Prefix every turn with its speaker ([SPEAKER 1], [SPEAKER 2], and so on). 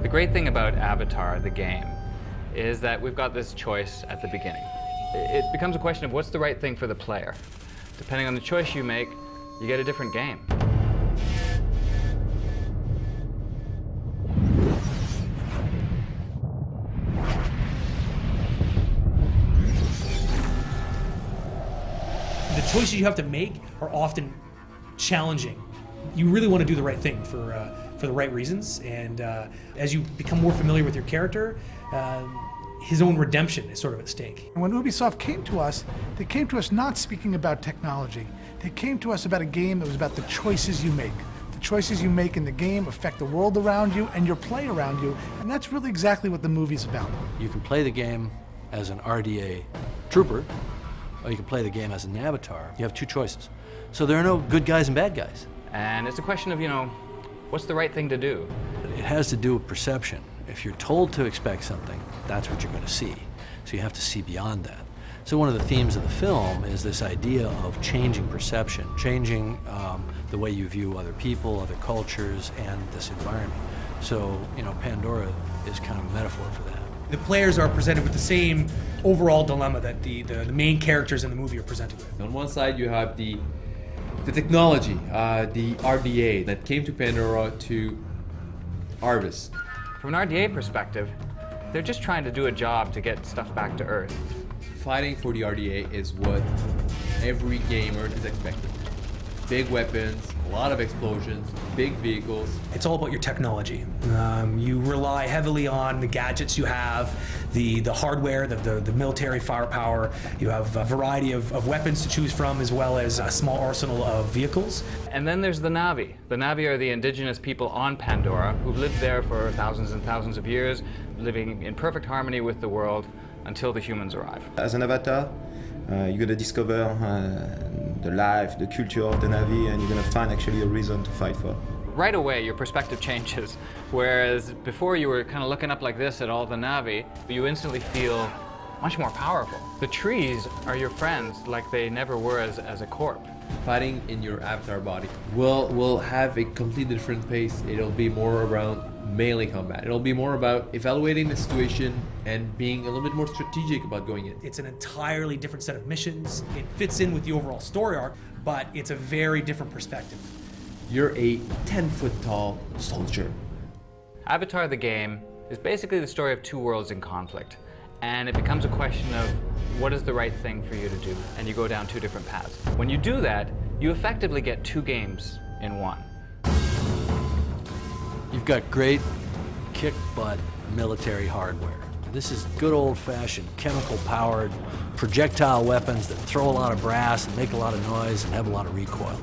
[SPEAKER 1] The great thing about Avatar, the game, is that we've got this choice at the beginning. It becomes a question of what's the right thing for the player. Depending on the choice you make, you get a different game.
[SPEAKER 2] The choices you have to make are often challenging. You really want to do the right thing for uh, for the right reasons, and uh, as you become more familiar with your character, uh, his own redemption is sort of at stake.
[SPEAKER 3] When Ubisoft came to us, they came to us not speaking about technology. They came to us about a game that was about the choices you make. The choices you make in the game affect the world around you and your play around you, and that's really exactly what the movie's about.
[SPEAKER 4] You can play the game as an RDA trooper, or you can play the game as an avatar. You have two choices. So there are no good guys and bad guys.
[SPEAKER 1] And it's a question of, you know, what's the right thing to do?
[SPEAKER 4] It has to do with perception. If you're told to expect something, that's what you're going to see. So you have to see beyond that. So one of the themes of the film is this idea of changing perception, changing um, the way you view other people, other cultures, and this environment. So, you know, Pandora is kind of a metaphor for that.
[SPEAKER 2] The players are presented with the same overall dilemma that the, the, the main characters in the movie are presented with.
[SPEAKER 5] On one side, you have the the technology, uh, the RDA that came to Pandora to harvest.
[SPEAKER 1] From an RDA perspective, they're just trying to do a job to get stuff back to Earth.
[SPEAKER 5] Fighting for the RDA is what every gamer is expecting. Big weapons, a lot of explosions, big vehicles.
[SPEAKER 2] It's all about your technology. Um, you rely heavily on the gadgets you have, the, the hardware, the, the, the military firepower. You have a variety of, of weapons to choose from, as well as a small arsenal of vehicles.
[SPEAKER 1] And then there's the Na'vi. The Na'vi are the indigenous people on Pandora who've lived there for thousands and thousands of years, living in perfect harmony with the world until the humans arrive.
[SPEAKER 6] As an avatar, uh, you're gonna discover uh, the life, the culture of the Na'vi, and you're gonna find actually a reason to fight for.
[SPEAKER 1] Right away, your perspective changes. Whereas before you were kind of looking up like this at all the Na'vi, you instantly feel much more powerful. The trees are your friends like they never were as, as a corp.
[SPEAKER 5] Fighting in your avatar body will will have a completely different pace. It'll be more around melee combat. It'll be more about evaluating the situation and being a little bit more strategic about going in.
[SPEAKER 2] It's an entirely different set of missions. It fits in with the overall story arc, but it's a very different perspective.
[SPEAKER 5] You're a 10 foot tall soldier.
[SPEAKER 1] Avatar the game is basically the story of two worlds in conflict. And it becomes a question of what is the right thing for you to do, and you go down two different paths. When you do that, you effectively get two games in one.
[SPEAKER 4] You've got great kick butt military hardware. This is good old fashioned chemical powered projectile weapons that throw a lot of brass and make a lot of noise and have a lot of recoil.